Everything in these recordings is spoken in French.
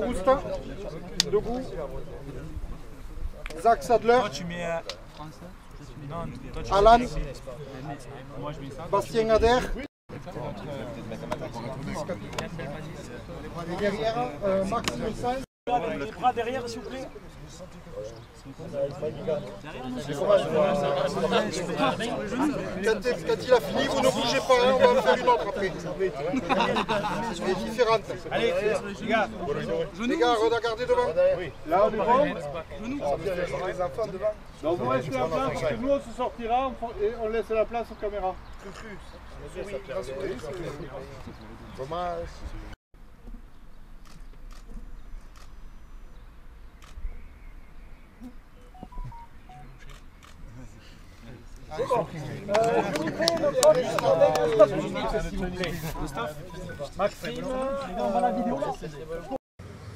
Garousta, debout. Zach Sadler, Toi, tu mets. euh, Non, toi, tu Alan, mets- Moi, je mets ça. Bastien. Et derrière, euh, Max Messal. Les bras derrière, s'il vous plaît. Quand, il a fini, vous ne bougez pas, hein, on va en faire une autre après. Et différente. Allez, les gars. Les gars, regardez devant. Là, on est bon Les enfants devant. Donc vous restez en place, parce que nous on se sortira et on laisse la place aux caméras.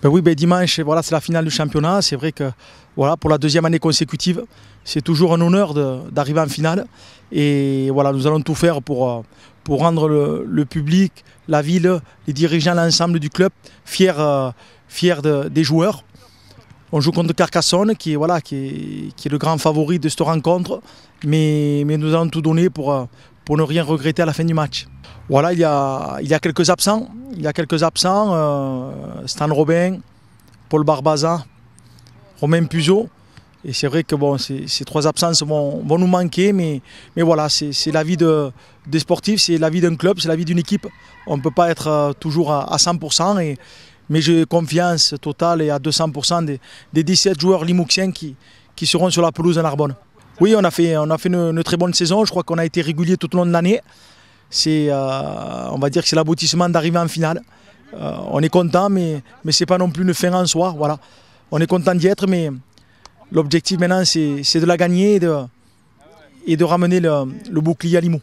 Ben oui, ben dimanche, voilà, c'est la finale du championnat. C'est vrai que voilà, pour la deuxième année consécutive, c'est toujours un honneur d'arriver en finale. Et voilà, nous allons tout faire pour, euh, pour rendre le, public, la ville, les dirigeants, l'ensemble du club fiers, euh, fiers de- des joueurs. On joue contre Carcassonne, qui est, voilà, qui est, le grand favori de cette rencontre. Mais, mais nous allons tout donner pour, euh, pour ne rien regretter à la fin du match. Voilà, il y a, il y a quelques absents. Il y a quelques absents. euh, Stan Robin, Paul Barbaza, Romain Puzo. Et c'est vrai que bon, ces, trois absences vont, vont nous manquer, mais, mais voilà, c'est c'est la vie de, des sportifs, c'est la vie d'un club, c'est la vie d'une équipe. On ne peut pas être euh, toujours à, à 100%, et, mais j'ai confiance totale et à 200% des, des 17 joueurs limouxiens qui, qui seront sur la pelouse en Narbonne. Oui, on a fait, on a fait une, très bonne saison, je crois qu'on a été régulier tout au long de l'année. C'est, euh, on va dire que c'est l'aboutissement d'arriver en finale. Euh, on est content, mais, mais ce n'est pas non plus une fin en soi. Voilà. On est content d'y être, mais l'objectif maintenant, c'est c'est de la gagner et de, et de ramener le, le bouclier à Limoux.